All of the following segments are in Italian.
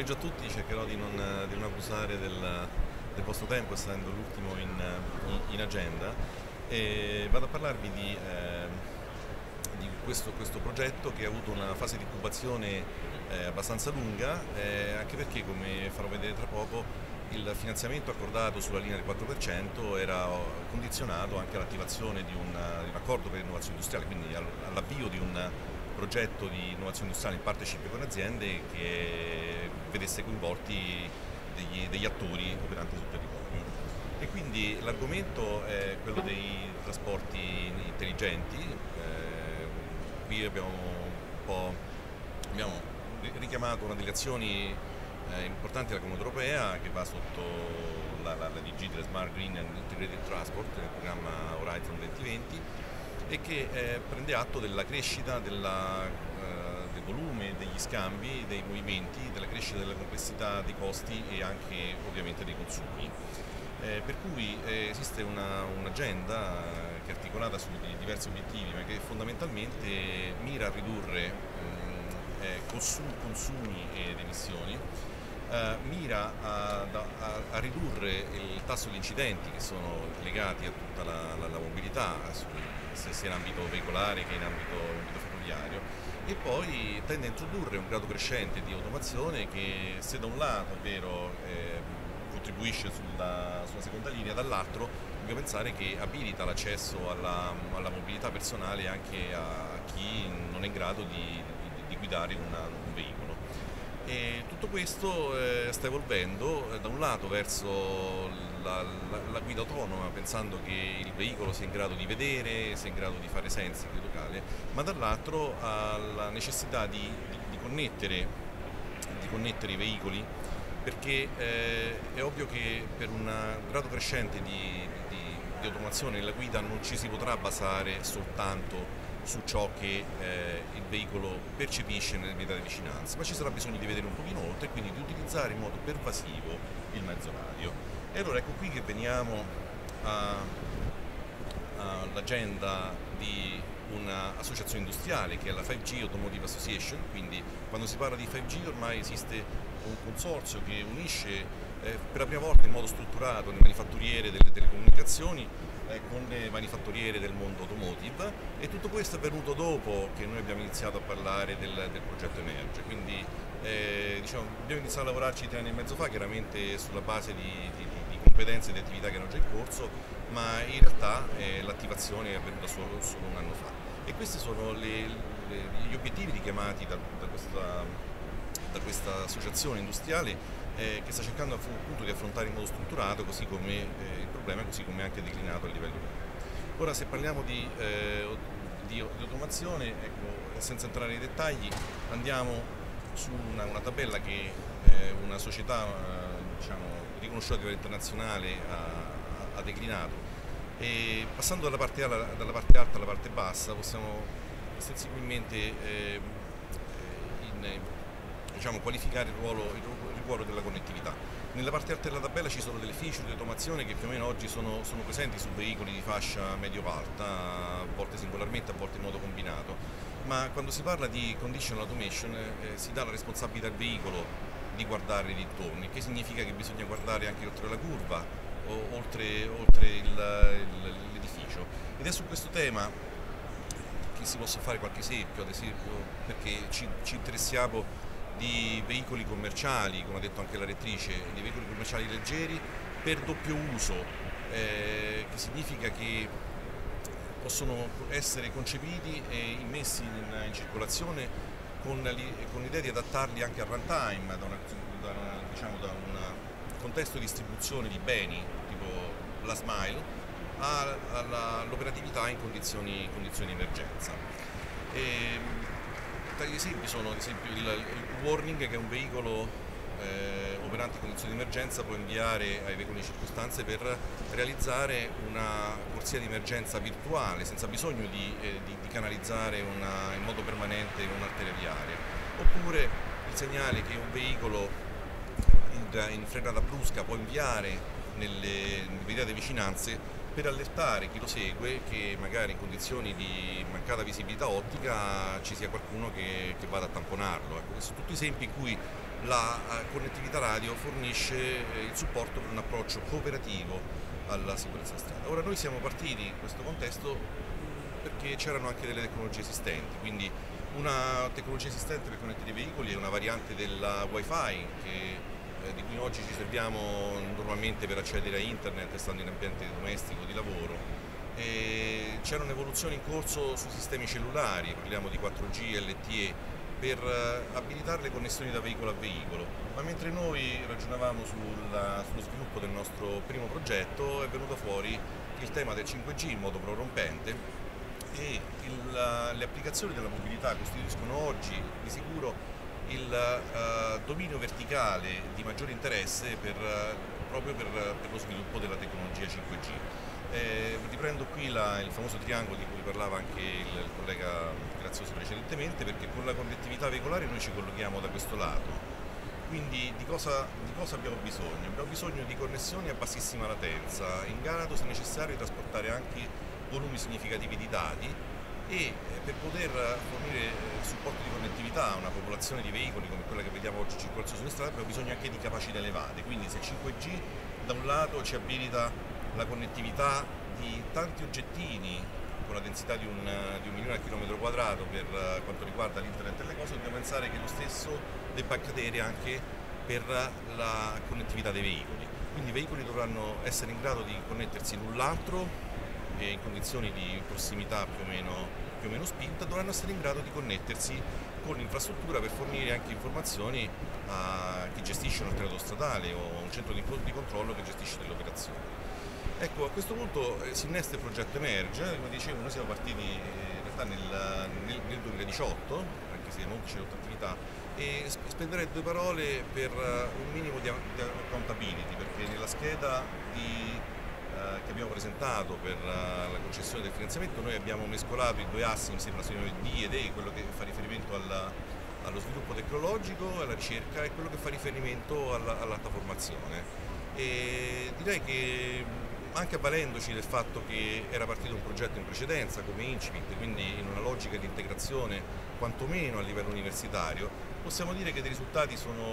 pomeriggio a tutti, cercherò di non, di non abusare del, del, vostro tempo essendo l'ultimo in, in, agenda. E vado a parlarvi di, eh, di questo, questo, progetto che ha avuto una fase di incubazione eh, abbastanza lunga eh, anche perché come farò vedere tra poco il finanziamento accordato sulla linea del 4% era condizionato anche all'attivazione di, di, un accordo per l'innovazione industriale, quindi all'avvio di un progetto di innovazione industriale in partnership con aziende che vedesse coinvolti degli, degli attori operanti sul territorio. E quindi l'argomento è quello dei trasporti intelligenti, eh, qui abbiamo un po' abbiamo richiamato una delle azioni eh, importanti della Comunità Europea che va sotto la, la, la DG delle Smart Green and Integrated Transport nel programma Horizon 2020 e che eh, prende atto della crescita della, eh, del volume degli scambi, dei movimenti, della crescita della complessità dei costi e anche ovviamente dei consumi. Eh, per cui eh, esiste un'agenda un che è articolata su diversi obiettivi ma che fondamentalmente mira a ridurre mh, eh, consumi, consumi ed emissioni eh, mira a, a, a, ridurre il tasso di incidenti che sono legati a tutta la, la, la mobilità, sia in ambito veicolare che in ambito, in ambito ferroviario e poi tende a introdurre un grado crescente di automazione che se da un lato vero, eh, contribuisce sulla, sulla, seconda linea, dall'altro dobbiamo pensare che abilita l'accesso alla, alla, mobilità personale anche a, chi non è in grado di, di, di guidare una, un veicolo. E tutto questo eh, sta evolvendo eh, da un lato verso la, la, la, guida autonoma, pensando che il veicolo sia in grado di vedere, sia in grado di fare sensi in locale, ma dall'altro alla necessità di, di, di, connettere, di, connettere, i veicoli, perché eh, è ovvio che per un grado crescente di, di automazione nella guida non ci si potrà basare soltanto su ciò che eh, il veicolo percepisce di vicinanza, ma ci sarà bisogno di vedere un pochino oltre e quindi di utilizzare in modo pervasivo il mezzo radio. E allora ecco qui che veniamo all'agenda di un'associazione industriale che è la 5G Automotive Association, quindi quando si parla di 5G ormai esiste un consorzio che unisce eh, per la prima volta in modo strutturato le manifatturiere delle telecomunicazioni eh, con le manifatturiere del mondo automotive. E tutto questo è venuto dopo che noi abbiamo iniziato a parlare del, del progetto Emerge, quindi eh, diciamo, abbiamo iniziato a lavorarci tre anni e mezzo fa chiaramente sulla base di, di competenze di attività che erano già in corso, ma in realtà eh, l'attivazione è avvenuta solo, solo, un anno fa e questi sono le, le, gli obiettivi richiamati da, da questa da questa associazione industriale eh, che sta cercando appunto di affrontare in modo strutturato così come, eh, il problema, così come anche declinato a livello europeo. Ora se parliamo di, eh, di, di automazione, ecco, senza entrare nei dettagli, andiamo su una, una tabella che una società eh, diciamo, riconosciuta a livello internazionale ha, ha declinato e passando dalla parte, alla, dalla parte, alta alla parte bassa possiamo sensibilmente eh, in, diciamo, qualificare il ruolo, il ruolo, della connettività. Nella parte alta della tabella ci sono delle feature di automazione che più o meno oggi sono, sono presenti su veicoli di fascia medio-alta, a volte singolarmente, a volte in modo combinato, ma quando si parla di conditional automation eh, si dà la responsabilità al veicolo di guardare i dintorni, che significa che bisogna guardare anche oltre la curva, o, oltre, oltre l'edificio. Ed è su questo tema che si possa fare qualche esempio, ad esempio perché ci, ci interessiamo di veicoli commerciali, come ha detto anche la rettrice, di veicoli commerciali leggeri per doppio uso, eh, che significa che possono essere concepiti e immessi in, in circolazione con, l'idea di adattarli anche a runtime, da, una, da, una, diciamo, da un contesto di distribuzione di beni tipo la Smile all'operatività in condizioni, condizioni di emergenza. E, gli esempi sono ad esempio il, il warning che un veicolo eh, operante in condizioni di emergenza può inviare ai veicoli di circostanze per realizzare una corsia di emergenza virtuale senza bisogno di, eh, di, di canalizzare una, in modo permanente un'arteria viaria. Oppure il segnale che un veicolo in, in frenata brusca può inviare nelle immediate vicinanze per allertare chi lo segue che magari in condizioni di mancata visibilità ottica ci sia qualcuno che, che vada a tamponarlo. Ecco, sono tutti esempi in cui la eh, connettività radio fornisce eh, il supporto per un approccio cooperativo alla sicurezza strada. Ora noi siamo partiti in questo contesto perché c'erano anche delle tecnologie esistenti, quindi una tecnologia esistente per connettere i veicoli è una variante della Wi-Fi che eh, di cui oggi ci serviamo normalmente per accedere a internet stando in ambiente domestico di lavoro. C'era un'evoluzione in corso sui sistemi cellulari, parliamo di 4G, LTE, per eh, abilitare le connessioni da veicolo a veicolo, ma mentre noi ragionavamo sulla, sullo sviluppo del nostro primo progetto è venuto fuori il tema del 5G in modo prorompente e il, le applicazioni della mobilità costituiscono oggi di sicuro il uh, dominio verticale di maggiore interesse per, uh, proprio per, per, lo sviluppo della tecnologia 5G. Eh, riprendo qui la, il famoso triangolo di cui parlava anche il, il collega Grazioso precedentemente perché con la connettività veicolare noi ci collochiamo da questo lato. Quindi di cosa, di cosa abbiamo bisogno? Abbiamo bisogno di connessioni a bassissima latenza, in grado se necessario trasportare anche volumi significativi di dati e eh, per poter fornire eh, supporto di connettività a una popolazione di veicoli come quella che vediamo oggi circolare sulle strade abbiamo bisogno anche di capacità elevate, quindi se 5G da un lato ci abilita la connettività di tanti oggettini con la densità di un, di un milione al chilometro quadrato per eh, quanto riguarda l'internet delle cose, dobbiamo pensare che lo stesso debba accadere anche per la connettività dei veicoli. Quindi i veicoli dovranno essere in grado di connettersi l'un l'altro in condizioni di prossimità più o, meno, più o meno spinta dovranno essere in grado di connettersi con l'infrastruttura per fornire anche informazioni a chi gestisce un alternato stradale o un centro di, controllo che gestisce delle operazioni. Ecco, a questo punto eh, si innesta il progetto Emerge, come dicevo noi siamo partiti eh, in realtà nel, nel, nel 2018, anche se molti c'è attività, e spenderei due parole per uh, un minimo di, accountability, perché nella scheda di eh, che abbiamo presentato per eh, la concessione del finanziamento noi abbiamo mescolato i due assi, mi sembra si D ed E, quello che fa riferimento alla, allo sviluppo tecnologico, alla ricerca e quello che fa riferimento alla, all'alta formazione. E direi che anche avvalendoci del fatto che era partito un progetto in precedenza come Incipit, quindi in una logica di integrazione quantomeno a livello universitario, possiamo dire che dei risultati sono,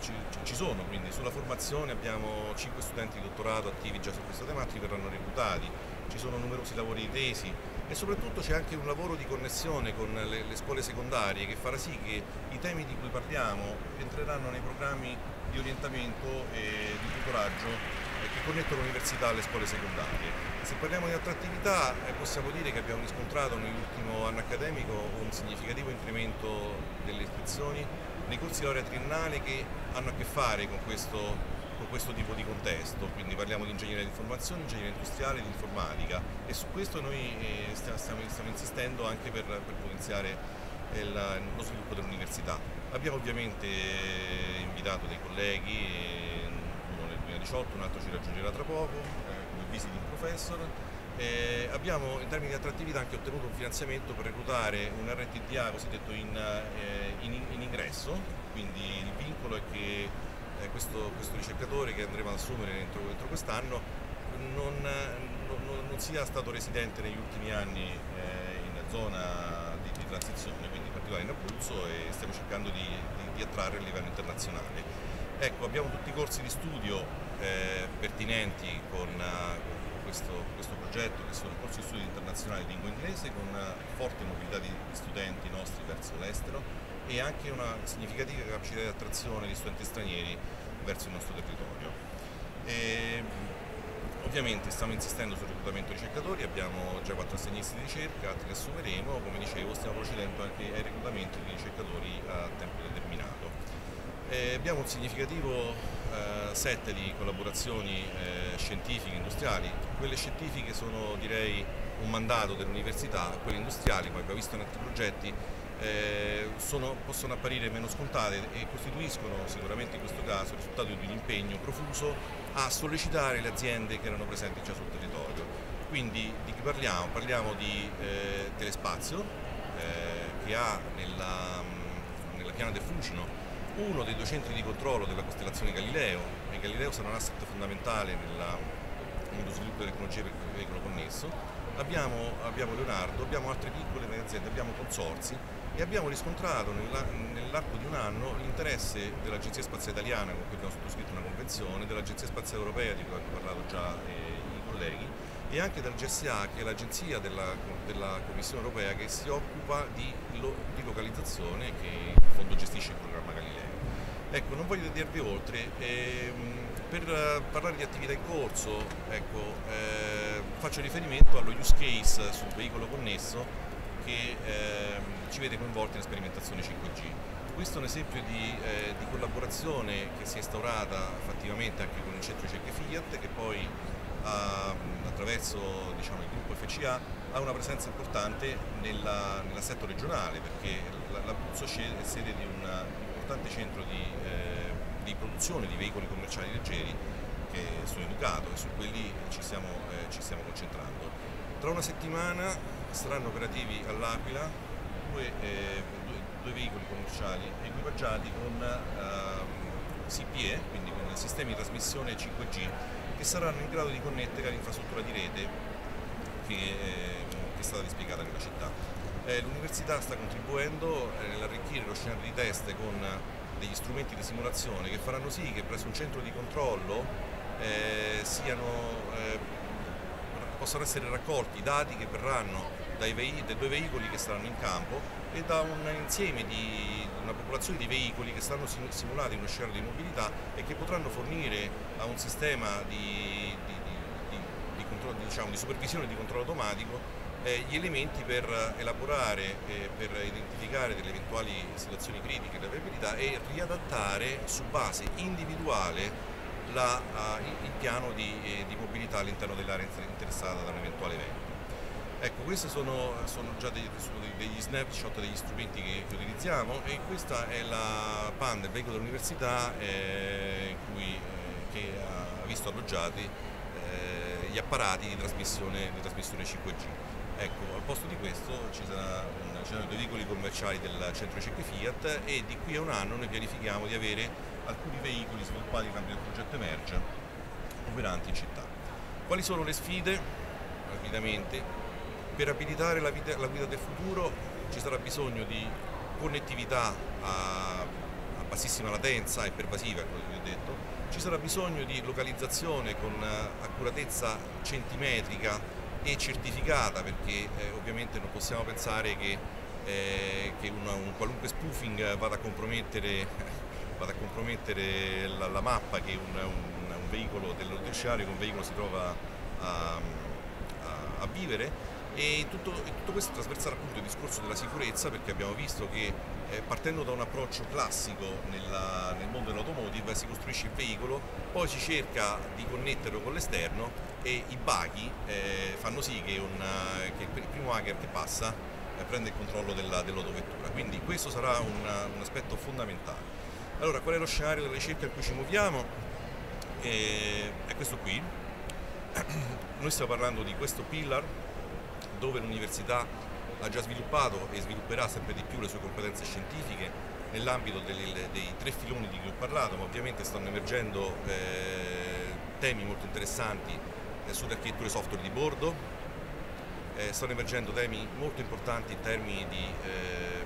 ci, ci, sono, quindi sulla formazione abbiamo 5 studenti di dottorato attivi già su questa tematica, verranno reclutati, ci sono numerosi lavori di tesi e soprattutto c'è anche un lavoro di connessione con le, le scuole secondarie che farà sì che i temi di cui parliamo entreranno nei programmi di orientamento e di tutoraggio che connettono l'università alle scuole secondarie. Se parliamo di attrattività eh, possiamo dire che abbiamo riscontrato nell'ultimo anno accademico un significativo incremento delle iscrizioni nei corsi di laurea triennale che hanno a che fare con questo, con questo tipo di contesto, quindi parliamo di ingegneria di informazione, ingegneria industriale, di informatica e su questo noi eh, stiamo, stiamo insistendo anche per, per potenziare il, lo sviluppo dell'università. Abbiamo ovviamente invitato dei colleghi 2018, un altro ci raggiungerà tra poco, eh, come visiting professor. Eh, abbiamo in termini di attrattività anche ottenuto un finanziamento per reclutare un RTDA cosiddetto in, eh, in, in ingresso, quindi il vincolo è che eh, questo, questo, ricercatore che andremo ad assumere entro, entro quest'anno non, non, non, sia stato residente negli ultimi anni eh, in zona di, di, transizione, quindi in particolare in Abruzzo e stiamo cercando di, di, di attrarre a livello internazionale. Ecco, abbiamo tutti i corsi di studio eh, pertinenti con, uh, questo, questo, progetto che sono corsi di studi internazionali di lingua inglese con una forte mobilità di studenti nostri verso l'estero e anche una significativa capacità di attrazione di studenti stranieri verso il nostro territorio. E, ovviamente stiamo insistendo sul reclutamento ricercatori, abbiamo già quattro assegnisti di ricerca, altri che assumeremo, come dicevo stiamo procedendo anche ai reclutamenti di ricercatori a tempo determinato. Eh, abbiamo un significativo eh, set di collaborazioni eh, scientifiche e industriali. Quelle scientifiche sono direi un mandato dell'università, quelle industriali, come abbiamo visto in altri progetti, eh, sono, possono apparire meno scontate e costituiscono sicuramente in questo caso il risultato di un impegno profuso a sollecitare le aziende che erano presenti già sul territorio. Quindi di chi parliamo? Parliamo di eh, Telespazio eh, che ha nella, nella piana del Fucino uno dei due centri di controllo della costellazione Galileo. E Galileo sarà un asset fondamentale nella, nello sviluppo delle tecnologie per il veicolo connesso. Abbiamo, abbiamo Leonardo, abbiamo altre piccole e medie aziende, abbiamo consorzi e abbiamo riscontrato nell'arco di un anno l'interesse dell'Agenzia Spaziale Italiana con cui abbiamo sottoscritto una convenzione, dell'Agenzia Spaziale Europea di cui hanno parlato già eh, i colleghi e anche dal GSA che è l'agenzia della, della, Commissione Europea che si occupa di, lo, di localizzazione che in fondo gestisce il programma Galileo. Ecco, non voglio dirvi oltre, ehm, per parlare di attività in corso ecco, eh, faccio riferimento allo use case sul veicolo connesso che eh, ci vede coinvolti in sperimentazione 5G. Questo è un esempio di, eh, di, collaborazione che si è instaurata fattivamente anche con il centro Cecche Fiat che poi ha, attraverso diciamo, il gruppo FCA ha una presenza importante nell'assetto regionale perché l'Abruzzo è sede di un importante centro di, eh, di, produzione di veicoli commerciali leggeri che sono educato e su quelli ci stiamo, eh, ci stiamo concentrando. Tra una settimana saranno operativi all'Aquila due, eh, due, due, veicoli commerciali equipaggiati con ehm, CPE, quindi con sistemi di trasmissione 5G, che saranno in grado di connettere l'infrastruttura di rete che, eh, che è stata dispiegata nella città. Eh, L'università sta contribuendo eh, nell'arricchire lo scenario di test con degli strumenti di simulazione che faranno sì che presso un centro di controllo eh, siano, eh, possano essere raccolti i dati che verranno dai, dai, due veicoli che saranno in campo e da un insieme di una popolazione di veicoli che stanno simulati in uno scenario di mobilità e che potranno fornire a un sistema di, di, di, di controllo, diciamo, supervisione e di controllo automatico eh, gli elementi per elaborare, eh, per identificare delle eventuali situazioni critiche della viabilità e riadattare su base individuale la, uh, il piano di, eh, di mobilità all'interno dell'area interessata da un eventuale evento. Ecco, questi sono, sono già degli, sono degli, snapshot degli strumenti che, che, utilizziamo e questa è la PAN del veicolo dell'università eh, eh, che ha visto alloggiati eh, gli apparati di trasmissione, di trasmissione 5G. Ecco, al posto di questo ci, saranno due veicoli commerciali del centro Cecche Fiat e di qui a un anno noi pianifichiamo di avere alcuni veicoli sviluppati in ambito del progetto Emerge operanti in città. Quali sono le sfide? Rapidamente, per abilitare la, vita, la guida del futuro ci sarà bisogno di connettività a, a bassissima latenza e pervasiva, come vi ho detto, ci sarà bisogno di localizzazione con accuratezza centimetrica e certificata perché eh, ovviamente non possiamo pensare che, eh, che una, un qualunque spoofing vada a compromettere, vada a compromettere la, la, mappa che un, un, un veicolo dell'oceano che un veicolo si trova a, a, a vivere e tutto, tutto questo trasversale appunto il discorso della sicurezza perché abbiamo visto che eh, partendo da un approccio classico nella, nel mondo dell'automotive si costruisce il veicolo, poi si cerca di connetterlo con l'esterno e i buggy eh, fanno sì che, una, che, il primo hacker che passa eh, prende il controllo dell'autovettura, quindi questo sarà un, un, aspetto fondamentale. Allora qual è lo scenario della ricerca in cui ci muoviamo? Eh, è questo qui, noi stiamo parlando di questo pillar dove l'università ha già sviluppato e svilupperà sempre di più le sue competenze scientifiche nell'ambito dei, tre filoni di cui ho parlato, ma ovviamente stanno emergendo eh, temi molto interessanti eh, sulle architetture software di bordo, eh, stanno emergendo temi molto importanti in termini di, eh,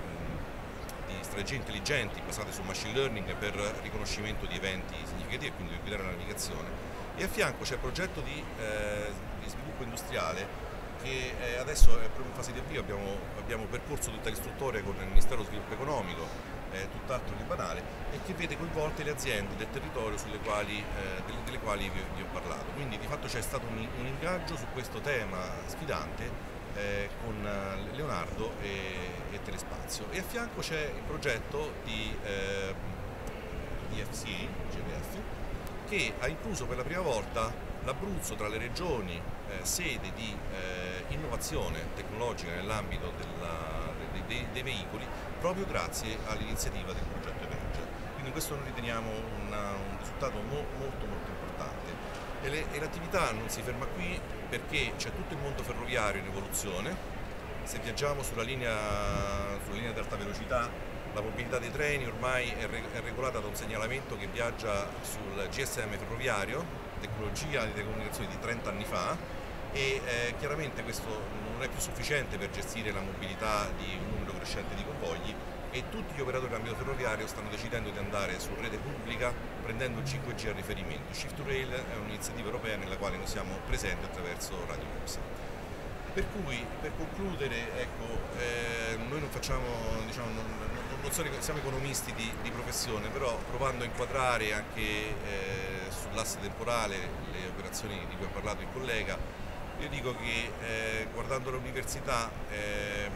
di strategie intelligenti basate sul machine learning per riconoscimento di eventi significativi e quindi per guidare la navigazione. E a fianco c'è il progetto di, eh, di sviluppo industriale che eh, adesso è proprio in fase di avvio, abbiamo, abbiamo percorso tutta l'istruttoria con il Ministero dello Sviluppo Economico, eh, tutt'altro che banale, e che vede coinvolte le aziende del territorio quali, eh, delle, delle, quali vi, vi, ho parlato. Quindi di fatto c'è stato un, un, ingaggio su questo tema sfidante eh, con eh, Leonardo e, e, Telespazio. E a fianco c'è il progetto di, eh, di FCA, GVF, che ha incluso per la prima volta l'Abruzzo tra le regioni eh, sede di eh, innovazione tecnologica nell'ambito dei, dei, dei, veicoli proprio grazie all'iniziativa del progetto Emerge. Quindi questo noi riteniamo una, un risultato mo, molto molto importante. E l'attività non si ferma qui perché c'è tutto il mondo ferroviario in evoluzione. Se viaggiamo sulla linea, sulla linea di alta velocità la mobilità dei treni ormai è, regolata da un segnalamento che viaggia sul GSM ferroviario, tecnologia di telecomunicazioni di 30 anni fa, e eh, chiaramente questo non è più sufficiente per gestire la mobilità di un numero crescente di convogli e tutti gli operatori dell'ambito ferroviario stanno decidendo di andare su rete pubblica prendendo il 5G a riferimento. Shift to Rail è un'iniziativa europea nella quale noi siamo presenti attraverso Radio Lux. Per cui, per concludere, ecco, eh, noi non facciamo, diciamo, non, non sono, siamo economisti di, di, professione, però provando a inquadrare anche eh, sull'asse temporale le operazioni di cui ha parlato il collega, io dico che eh, guardando l'università ehm,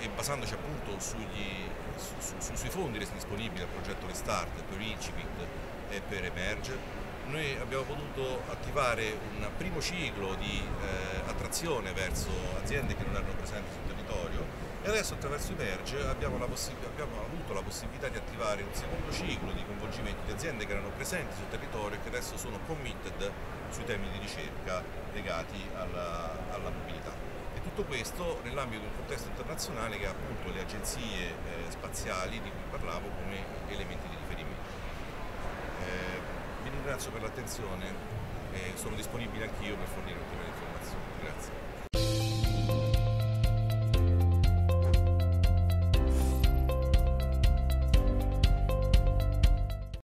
e basandoci appunto sugli, su, su, sui fondi resi disponibili al progetto Restart per Incipit e per Emerge, noi abbiamo potuto attivare un primo ciclo di eh, attrazione verso aziende che non erano presenti sul territorio e adesso attraverso Emerge abbiamo, abbiamo, avuto la possibilità di attivare un secondo ciclo di coinvolgimento di aziende che erano presenti sul territorio e che adesso sono committed sui temi di ricerca legati alla, alla mobilità tutto questo nell'ambito di un contesto internazionale che ha appunto le agenzie eh, spaziali di cui parlavo come elementi di riferimento. Eh, vi ringrazio per l'attenzione e sono disponibile anch'io per fornire ulteriori.